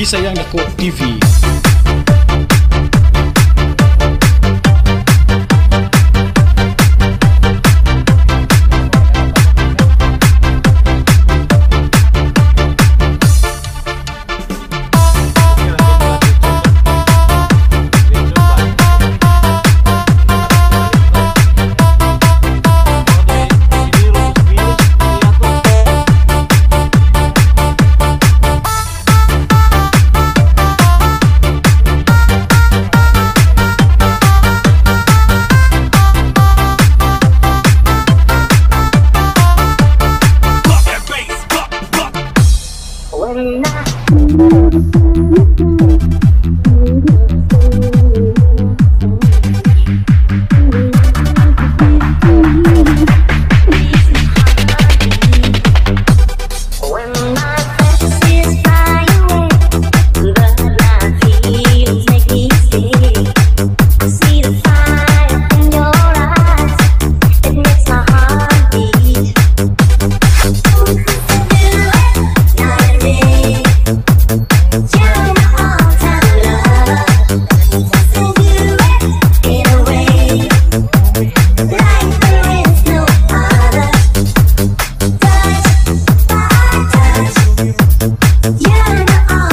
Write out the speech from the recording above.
Visayanako TV. Yeah. Uh.